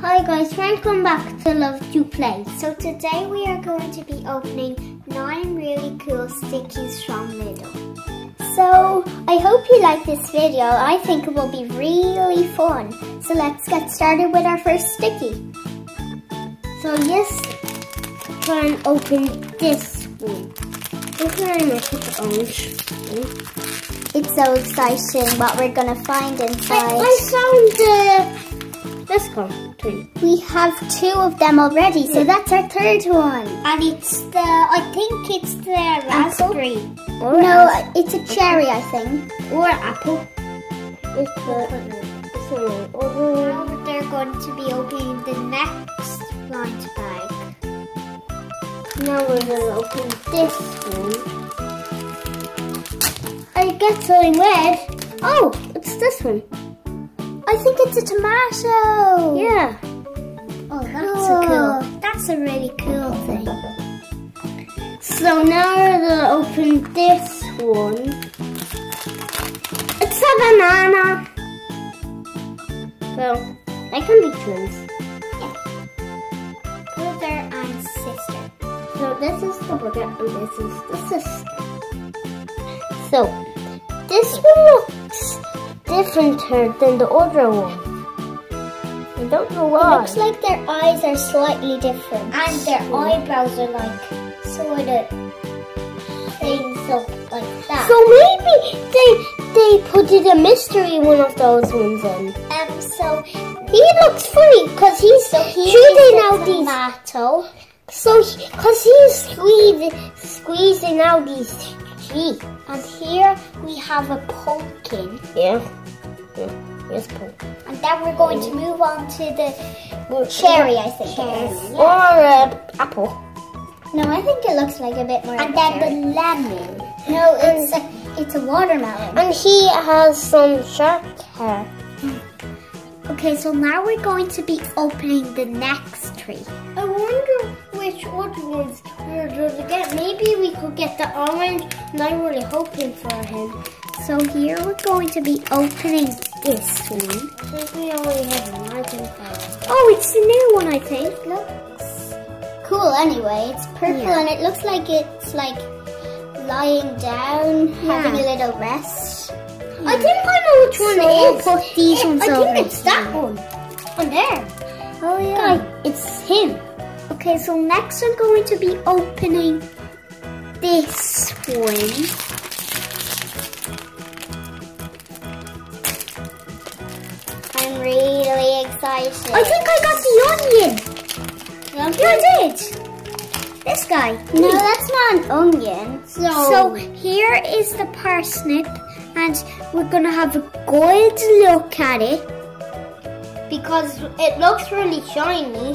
Hi guys, welcome back to Love to Play. So today we are going to be opening nine really cool stickies from Lidl. So I hope you like this video. I think it will be really fun. So let's get started with our first sticky. So yes, try and open this one. Hopefully I make it orange. It's so exciting what we're gonna find inside. I, I found the this one. We have two of them already, so that's our third one. And it's the I think it's the raspberry. Or no, it's a cherry, I think. Or apple. It's the now they're going to be opening the next blind bag. Now we're going to open this one. I get something red. Oh, it's this one. I think it's a tomato. Yeah. Oh, that's cool. a cool. That's a really cool thing. So now we're gonna open this one. It's a banana. Well, they can be twins. Yeah. Brother and sister. So this is the brother and this is the sister. So this one looks different than the other one. I don't know why. It looks like their eyes are slightly different. And their eyebrows are like sort of things up like that. So maybe they they put it a mystery one of those ones in. Um so he looks funny because he's so he's shooting out these tomato. So because he's squeezing squeezing out these teeth. And here we have a pumpkin. Yeah. yeah. Yes, pumpkin. And then we're going to move on to the cherry, I think. Cherry. Or uh, apple. No, I think it looks like a bit more. And then cherry. the lemon. No, it's a, it's a watermelon. And he has some shark hair. Okay, so now we're going to be opening the next tree. I wonder which ones we're going to get. Maybe we could get the orange, and I'm really hoping for him. So here we're going to be opening this one. Since we already have one, I think Oh, it's the new one, I think. Looks cool anyway. It's purple yeah. and it looks like it's like lying down, yeah. having a little rest. I think I know which one so it is. Put these ones I think it's that one. On there. Oh yeah. Guy, it's him. Okay, so next I'm going to be opening this one. I'm really excited. I think I got the onion. Yeah, I did. This guy. No, that's not an onion. So, so here is the parsnip and we're going to have a good look at it. Because it looks really shiny.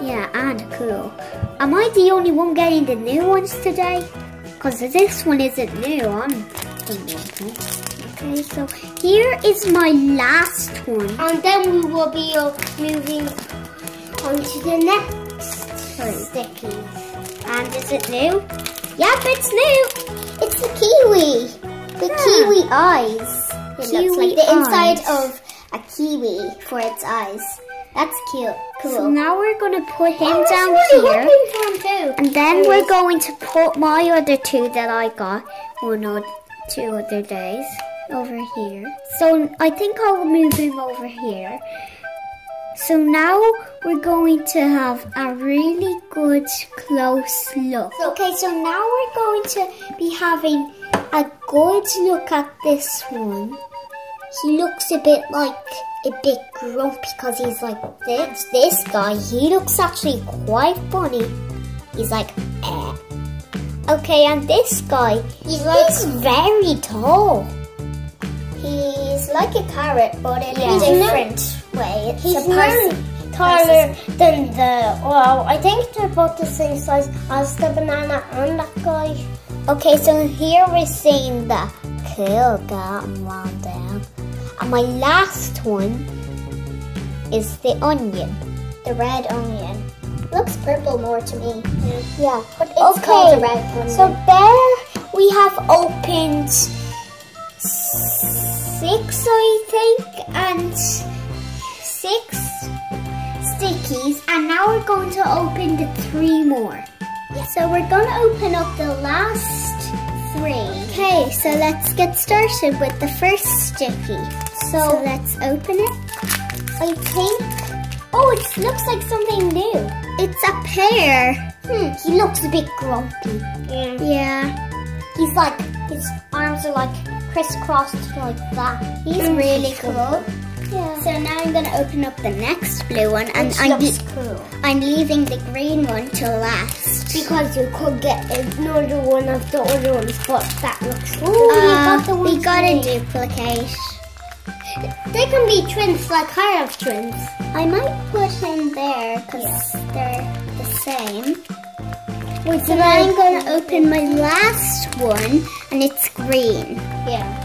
Yeah, and cool. Am I the only one getting the new ones today? Because this one isn't new. I'm Okay, so here is my last one. And then we will be uh, moving on to the next sticky. And is it new? Yep, it's new. It's the kiwi. The yeah. kiwi eyes. It kiwi looks like the inside of a kiwi for its eyes. That's cute. Cool. So now we're going to put him oh, down really here. And then we're going to put my other two that I got one or two other days over here. So I think I'll move him over here. So now we're going to have a really good close look. Okay, so now we're going to be having a good look at this one. He looks a bit like a bit grumpy because he's like this. This guy, he looks actually quite funny. He's like, eh. Okay, and this guy, he's like he's very tall. He's like a carrot, but in yeah. a different way. It's he's a taller than the, well, I think they're both the same size as the banana and that guy. Okay, so here we're seeing the cool guy and one down. And my last one is the onion, the red onion. Looks purple more to me. Yeah, but it's okay. called a red onion. So there we have opened six, I think, and six stickies and now we're going to open the three more. So we're going to open up the last three. Okay, so let's get started with the first sticky. So, so let's open it. I think, oh, it looks like something new. It's a pear. Hmm, he looks a bit grumpy. Yeah. Yeah. He's like, his arms are like crisscrossed like that. He's mm, really cool. Yeah. So now I'm gonna open up the next blue one, and Which I'm looks cool. I'm leaving the green one to last because you could get another one of the other ones, but that looks cool. Uh, got the we got a duplicate. They can be twins, like I have twins. I might put him there because yeah. they're the same. Wait, so now I'm going to open my last one, and it's green. Yeah.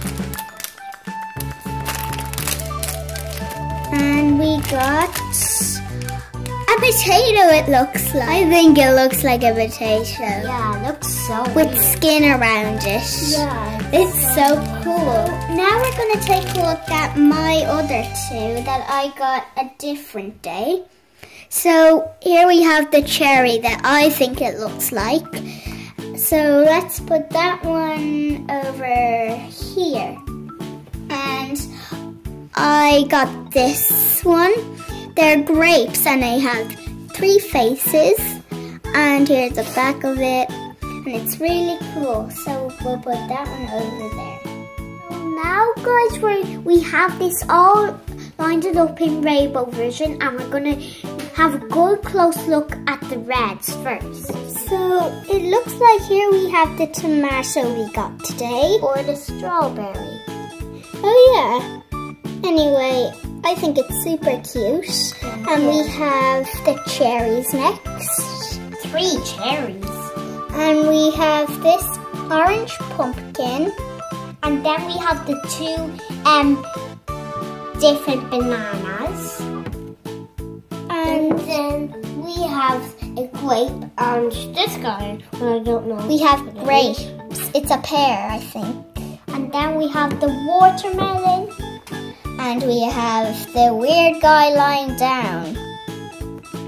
And we got potato, it looks like. I think it looks like a potato. Yeah, it looks so With weird. skin around it. Yeah. It's so cool. Now we're going to take a look at my other two that I got a different day. So here we have the cherry that I think it looks like. So let's put that one over here. And I got this one. They're grapes and they have three faces. And here's the back of it. And it's really cool. So we'll put that one over there. Now guys, we we have this all lined up in rainbow version and we're to have a good close look at the reds first. So it looks like here we have the tomato we got today. Or the strawberry. Oh yeah. Anyway, I think it's super cute. And we have the cherries next. Three cherries. And we have this orange pumpkin. And then we have the two um different bananas. And then we have a grape and this guy, I don't know. We have grapes. It's a pear, I think. And then we have the watermelon. And we have the weird guy lying down.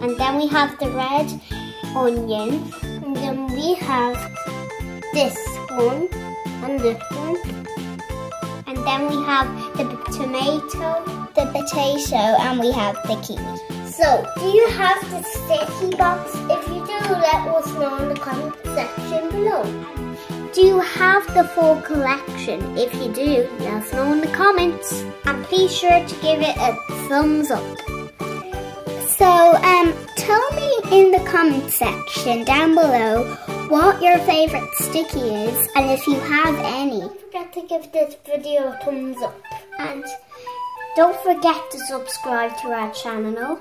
And then we have the red onion. And then we have this one and this one. And then we have the tomato, the potato, and we have the kiwi. So, do you have the sticky box? If you do, let us know in the comment section below. Do you have the full collection? If you do, let us know in the comments. And be sure to give it a thumbs up. So, um, tell me in the comment section down below what your favorite sticky is and if you have any. Don't forget to give this video a thumbs up. And don't forget to subscribe to our channel.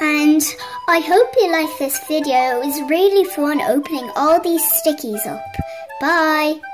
And I hope you like this video. It was really fun opening all these stickies up. Bye!